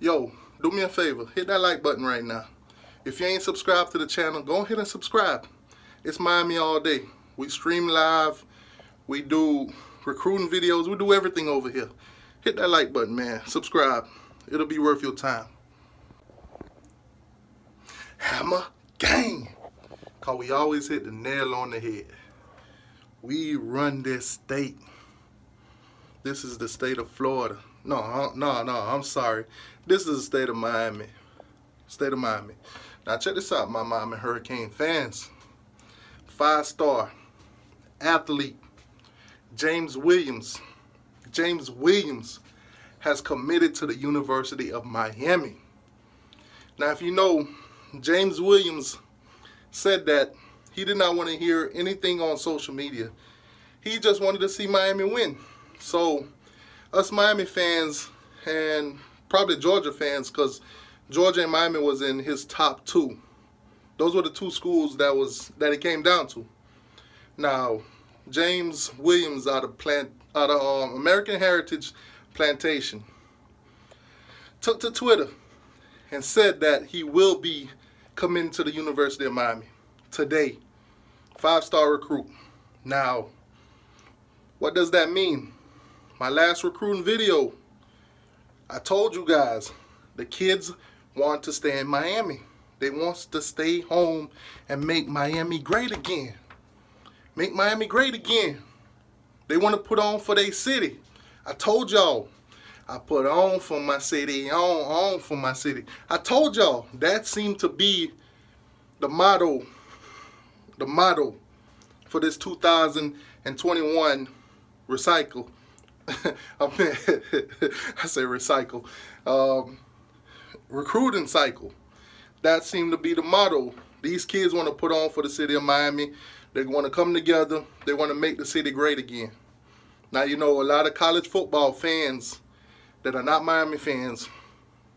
yo, do me a favor, hit that like button right now. If you ain't subscribed to the channel, go ahead and subscribe. It's Miami all day. We stream live, we do recruiting videos, we do everything over here. Hit that like button, man. Subscribe. It'll be worth your time. Hammer gang. Cause we always hit the nail on the head. We run this state. This is the state of Florida. No, uh, no, no, I'm sorry. This is the state of Miami. State of Miami. Now check this out, my Miami Hurricane fans. Five star athlete James Williams. James Williams has committed to the University of Miami. Now if you know, James Williams said that he did not want to hear anything on social media. He just wanted to see Miami win. So us Miami fans and probably Georgia fans because Georgia and Miami was in his top two. Those were the two schools that was that it came down to. Now, James Williams out of plant out of um, American Heritage Plantation took to Twitter and said that he will be coming to the University of Miami today. Five-star recruit. Now, what does that mean? My last recruiting video, I told you guys, the kids want to stay in Miami. They want to stay home and make Miami great again. Make Miami great again. They want to put on for their city. I told y'all, I put on for my city, on, on for my city. I told y'all, that seemed to be the motto, the motto for this 2021 recycle I say recycle. Um, recruiting cycle. That seemed to be the motto. These kids want to put on for the city of Miami. They want to come together. They want to make the city great again. Now, you know, a lot of college football fans that are not Miami fans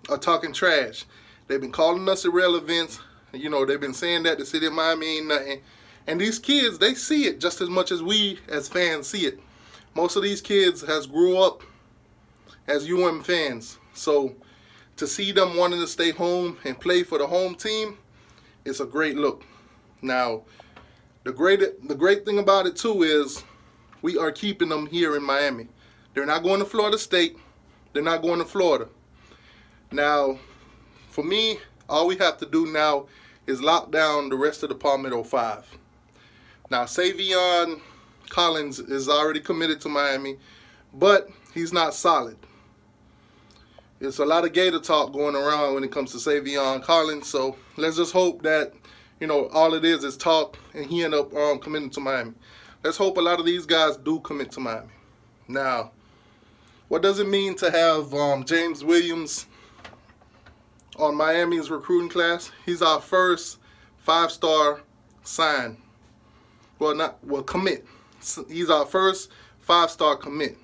are talking trash. They've been calling us irrelevant. You know, they've been saying that the city of Miami ain't nothing. And these kids, they see it just as much as we as fans see it most of these kids has grew up as UM fans. So to see them wanting to stay home and play for the home team, it's a great look. Now, the great the great thing about it too is we are keeping them here in Miami. They're not going to Florida State. They're not going to Florida. Now, for me, all we have to do now is lock down the rest of the Palmetto 5. Now, Savion Collins is already committed to Miami, but he's not solid. There's a lot of Gator talk going around when it comes to Savion Collins, so let's just hope that, you know, all it is is talk and he end up um, committing to Miami. Let's hope a lot of these guys do commit to Miami. Now, what does it mean to have um, James Williams on Miami's recruiting class? He's our first five-star sign. Well, not well commit he's our first five-star commit.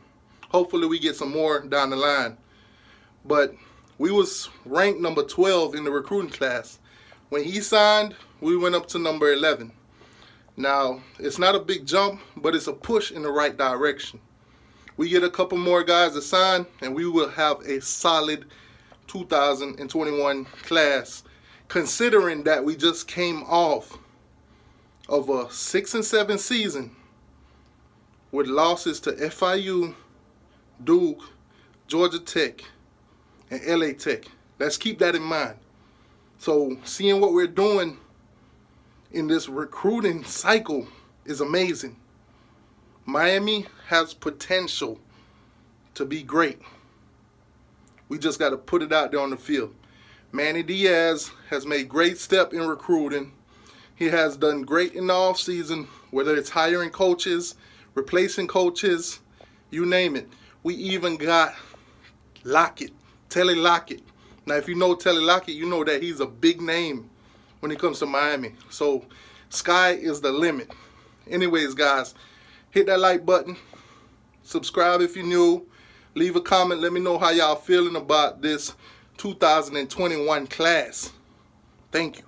Hopefully we get some more down the line. But we was ranked number 12 in the recruiting class. When he signed, we went up to number 11. Now, it's not a big jump, but it's a push in the right direction. We get a couple more guys to sign, and we will have a solid 2021 class, considering that we just came off of a 6 and 7 season with losses to FIU, Duke, Georgia Tech, and LA Tech. Let's keep that in mind. So seeing what we're doing in this recruiting cycle is amazing. Miami has potential to be great. We just got to put it out there on the field. Manny Diaz has made great step in recruiting. He has done great in the offseason, whether it's hiring coaches, replacing coaches, you name it. We even got Lockett, Telly Lockett. Now, if you know Telly Lockett, you know that he's a big name when it comes to Miami. So, sky is the limit. Anyways, guys, hit that like button. Subscribe if you're new. Leave a comment. Let me know how y'all feeling about this 2021 class. Thank you.